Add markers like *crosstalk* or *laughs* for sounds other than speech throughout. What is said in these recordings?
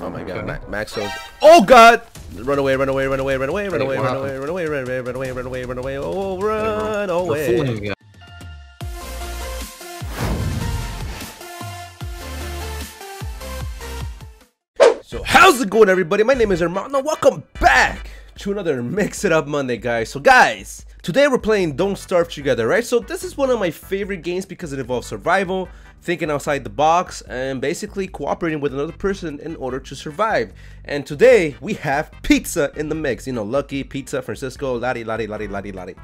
Oh my god. Ma Maxos. Oh god! Run away, run away, run away, run away, run away, run away, run away, run away, run away, run away, run away, run away, oh, oh run away. So how's it going everybody? My name is Rmando. Welcome back to another Mix It Up Monday, guys. So guys, today we're playing Don't Starve Together, right? So this is one of my favorite games because it involves survival, thinking outside the box, and basically cooperating with another person in order to survive. And today we have pizza in the mix. You know, Lucky, Pizza, Francisco, Lottie, Lottie, Lottie, Lottie, Lottie.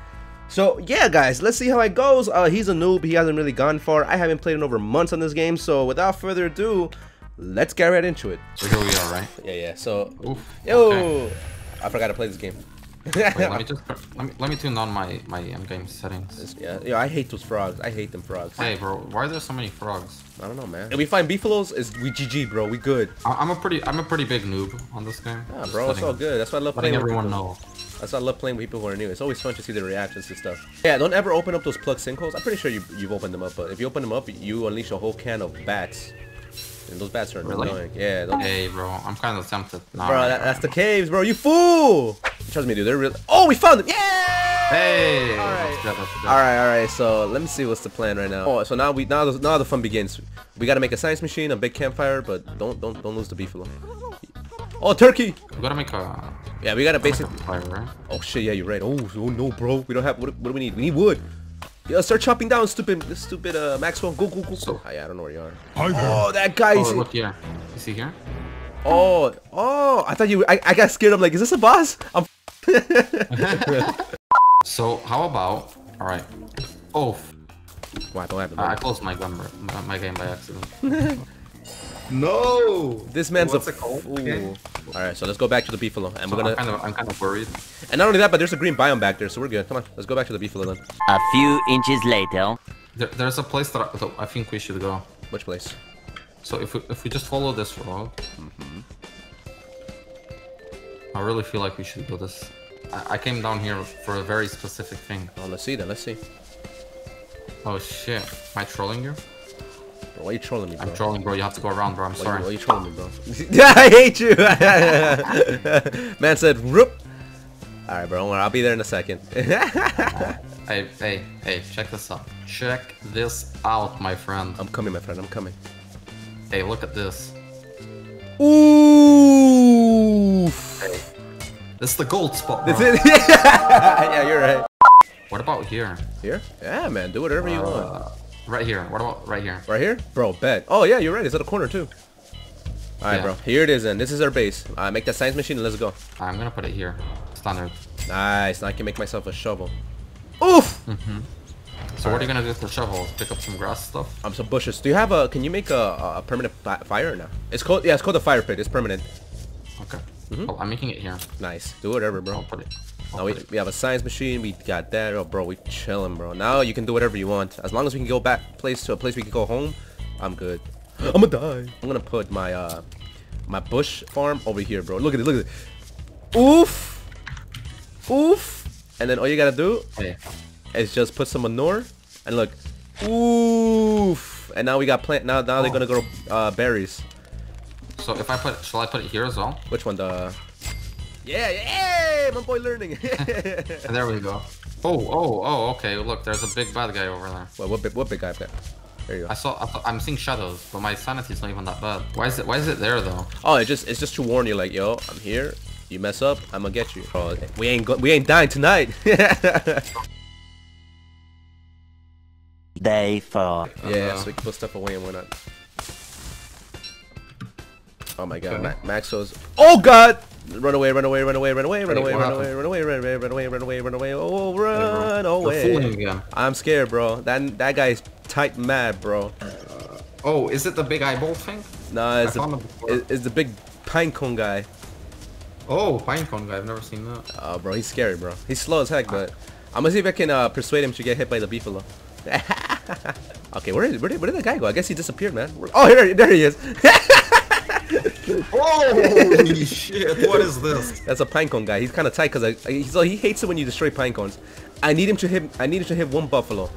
So yeah, guys, let's see how it goes. Uh, he's a noob. He hasn't really gone far. I haven't played in over months on this game. So without further ado, let's get right into it. So here we are, right? Yeah, yeah. So, Oof. yo, okay. I forgot to play this game. Wait, let me *laughs* just let me let me tune down my my end game settings. yeah, yeah. I hate those frogs. I hate them frogs. Hey, bro, why are there so many frogs? I don't know, man. If we find beefaloes, is we GG, bro. We good. I, I'm a pretty I'm a pretty big noob on this game. Yeah, Just bro. It's all good. That's why I love playing. with everyone people. know. That's why I love playing with people who are new. It's always fun to see their reactions to stuff. Yeah, don't ever open up those plug sinkholes. I'm pretty sure you you've opened them up, but if you open them up, you unleash a whole can of bats. And those bats are Really? annoying. Yeah, those, Hey, bro, I'm kind of tempted. Nah, bro. That, that's the caves, bro. You fool! Trust me, dude. They're real. Oh, we found them. Yeah! Hey, All that's right. good, that's good. All right, all right. So let me see what's the plan right now. Oh, so now we now the, now the fun begins. We gotta make a science machine, a big campfire, but don't don't don't lose the beefalo. Oh, turkey! We gotta make a Yeah, we gotta basically. fire, right? Oh shit, yeah, you're right. Oh, oh no, bro. We don't have. What, what do we need? We need wood. Yeah, start chopping down, stupid, stupid uh, Maxwell. Go, go, go, go. So- Oh, yeah, I don't know where you are. Hi there. Oh, that guy. Oh, is- look here. You see here? Oh, oh. I thought you. I, I got scared. I'm like, is this a boss? I'm. *laughs* So how about? All right. Oh, f- Wow, don't have ah, I closed my gun, my, my game by accident. *laughs* No. This man's What's a it called fool. again? All right, so let's go back to the beefalo, and So we're I'm gonna. kind of I'm kind of worried. And not only that, but there's a green biome back there, so we're good. Come on, let's go back to the beefalo then. A few inches later. There, there's a place that I, that I think we should go. Which place? So if we if we just follow this road, mm-hmm. I really feel like we should do this. I, I came down here for a very specific thing. Oh, let's see then. Let's see. Oh shit! Am I trolling you? Bro, why are you trolling me, bro? I'm trolling, bro. You have to go around, bro. I'm Why sorry. why you trolling me, bro? *laughs* I hate you. *laughs* Man said, "Roop." All right, bro. I'll be there in a second. *laughs* Hey, hey, hey! Check this out. Check this out, my friend. I'm coming, my friend. I'm coming. Hey, look at this. Ooh. Hey, is the gold spot. Bro. is *laughs* yeah, you're right. What about here? Here? Yeah, man. Do whatever you want. Uh, right here. What about right here? Right here, bro. Bet. Oh yeah, you're right. It's at the corner too. All right, Yeah. bro. Here it is. and this is our base. Uh, make that science machine and let's go. I'm gonna put it here. Standard. Nice. Now I can make myself a shovel. Oof. So what are you gonna do with the shovel? Pick up some grass stuff? I'm some bushes. Do you have a? Can you make a, a permanent fi- fire now? It's called. Yeah, it's called a fire pit. It's permanent. Okay. Mm-hmm. Oh, I'm making it here. Nice. Do whatever, bro. I'll put it. I'll Now we, it. we have a science machine. We got that. Oh, bro, we chilling, bro. Now you can do whatever you want. As long as we can go back place to a place we can go home, I'm good. *gasps* I'm gonna die. I'm gonna put my uh my bush farm over here, bro. Look at it. Look at it. Oof. Oof. And then all you gotta do Hey, is just put some manure and look. Oof. And now we got plant. Now now they're gonna grow uh, berries. So if I put, shall I put it here as well? Which one? The. Yeah, yeah, my boy learning. *laughs* And there we go. Oh, oh, oh, okay. Look, there's a big bad guy over there. well, what big, what big guy? There you go. I saw, I thought, I'm seeing shadows, but my sanity's not even that bad. Why is it, why is it there though? Oh, it's just it's just to warn you, like, yo, I'm here. You mess up, I'm gonna get you. Bro, we ain't go we ain't dying tonight. *laughs* Day four. yeah, Uh, so we can put stuff away and whatnot. Oh my god, Okay. Ma Maxos. Oh god! Run away, run away, run away, run away, run away, run away, run away, run away, run away, run away, run away. Oh, Hey, run away. I'm scared, bro. That that guy's tight mad, bro. Oh, is it the big eyeball thing? Nah, it's, the, found him before. it- it's the big pine cone guy. Oh, pinecone guy. I've never seen that. Oh, bro, he's scary, bro. He's slow as heck, but I'm gonna see if I can uh, persuade him to get hit by the beefalo. *laughs* okay, where did, where did where did the guy go? I guess he disappeared, man. Oh, here, there he is. *laughs* Holy *laughs* shit! What is this? That's a pinecone guy. He's kind of tight because he hates it when you destroy pinecones. I need him to hit. I need him to hit one beefalo.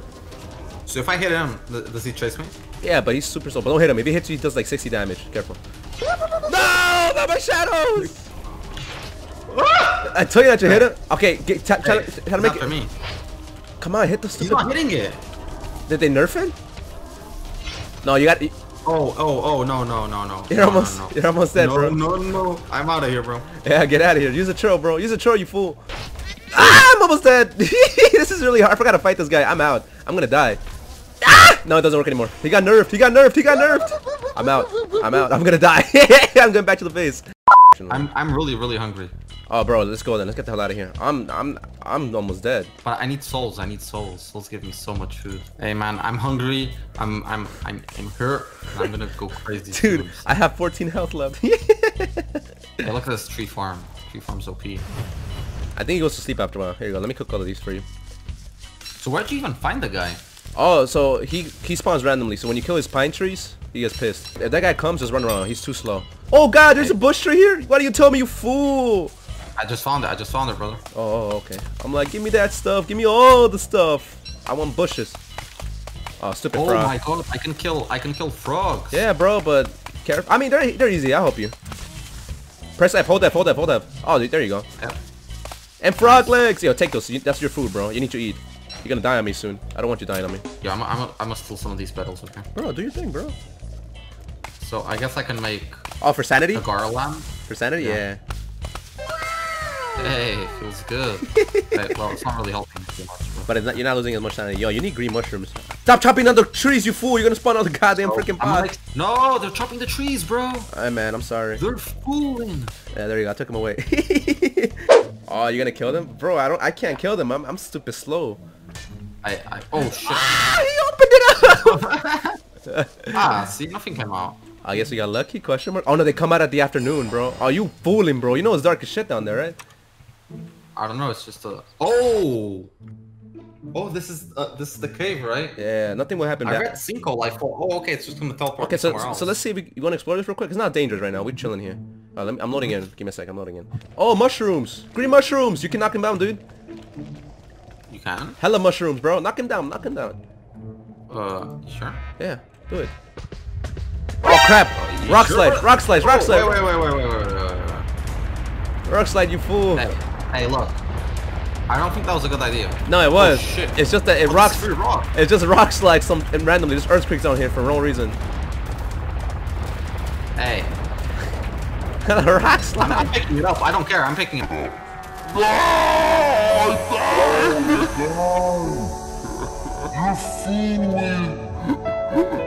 So if I hit him, does he chase me? Yeah, but he's super slow. But don't hit him. If he hits you, he does like 60 damage. Careful. No, not my shadows. I told you not to hit him. Okay, get, try, try, Hey, try to make it. me. Come on, hit the He's stupid. not hitting it. Did they nerf it? No, you got. Oh, oh, oh, no, no, no, no. You're no, almost. No, no. You're almost dead, no, bro. no, no. No. I'm out of here, bro. Yeah, get out of here. Use a troll, bro. Use a troll, you fool. Ah, I'm almost dead. *laughs* this is really hard. I forgot to fight this guy. I'm out. I'm gonna die. Ah! No, it doesn't work anymore. He got nerfed. He got nerfed. He got nerfed. I'm out. I'm out. I'm gonna die. *laughs* I'm going back to the base. I'm, I'm really, really hungry. Oh, bro, let's go then. Let's get the hell out of here. I'm, I'm, I'm almost dead. But I need souls. I need souls. Souls give me so much food. Hey man, I'm hungry. I'm I'm I'm, I'm hurt. And I'm gonna go crazy. *laughs* Dude, soon. I have 14 health left. *laughs* Hey, look at this tree farm. Tree farm's OP. I think he goes to sleep after a while. Here you go. Let me cook all of these for you. So where'd you even find the guy? Oh, so he he spawns randomly. So when you kill his pine trees, he gets pissed. If that guy comes, just run around. He's too slow. Oh God, there's a bush tree here. Why do you tell me, you fool? I just found it. I just found it, brother. Oh, oh, okay. I'm like, give me that stuff. Give me all the stuff. I want bushes. Oh, stupid Oh frog. my god, I can kill. I can kill frogs. Yeah, bro, but careful. I mean, they're they're easy. I'll help you. Press F. Hold F. Hold F. Hold F. Oh, there you go. Yeah. And frog legs. Yo, take those. That's your food, bro. You need to eat. You're gonna die on me soon. I don't want you dying on me. Yeah, I'm, I'm, I'm gonna steal some of these petals, okay? Bro, do your thing, bro. So I guess I can make Oh, for sanity? a garland. For sanity? Yeah. Yeah. Hey, feels good. *laughs* hey, well, it's not really helping too much. But But not, you're not losing as much sanity. Yo, you need green mushrooms. Stop chopping down the trees, you fool! You're gonna spawn all the goddamn freaking I'm like, no, they're chopping the trees, bro. Hey man, I'm sorry. They're fooling. Yeah, there you go. I took him away. *laughs* oh, you're gonna kill them, bro? I don't. I can't kill them. I'm, I'm stupid slow. I, I, oh shit. Ah, he opened it up. *laughs* ah, see, nothing came out. I guess we got lucky. Question mark. Oh no, they come out at the afternoon, bro. Oh, you fooling, bro. You know it's dark as shit down there, right? I don't know. It's just a. Oh. Oh, this is uh, this is the cave, right? Yeah, nothing will happen. I back- read sinkhole. I thought, oh, okay, it's just gonna teleport Okay, so else. so let's see if we, you want to explore this real quick. It's not dangerous right now. We're chilling here. Uh, let me, I'm loading in. Give me a sec. I'm loading in. Oh, mushrooms. Green mushrooms. You can knock them down, dude. You can? Hella mushrooms, bro. Knock him down. Knock him down. Uh, sure. Yeah, do it. Oh crap! Rock Sure. slide. Rock slide. Rock Oh, slide. Wait, wait, wait, wait, wait, wait, wait, wait. Rock slide, you fool. Hey, hey, look. I don't think that was a good idea. No, it oh, was. Oh, shit. It's just that it Oh, rocks. is very rock. It's just rock slide some and randomly. There's earthquakes down here for no reason. Hey, *laughs* rock I'm, slide. I'm picking it up. I don't care. I'm picking it up. It's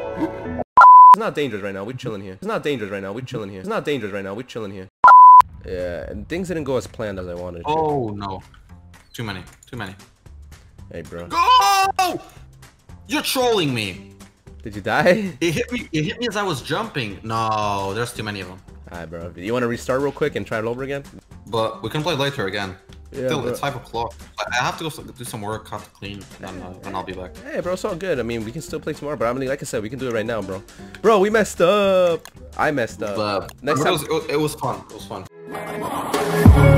not dangerous right now. We're chilling here. It's not dangerous right now. We're chilling here. It's not dangerous right now. We're chilling here. Yeah, and things didn't go as planned as I wanted. Oh, no. Too many. Too many. Hey, bro. Go! You're trolling me. Did you die? *laughs* It hit me. It hit me as I was jumping. No, there's too many of them. Alright, bro. You want to restart real quick and try it over again? But we can play later again. Yeah, Still, but- it's five o'clock. I I have to go do some work, have to clean, and uh, then I'll be back. Hey, bro, it's all good. I mean, we can still play tomorrow, but I mean, like I said, we can do it right now, bro. Bro, we messed up. I messed up. But Next time. it was- it was fun. It was fun.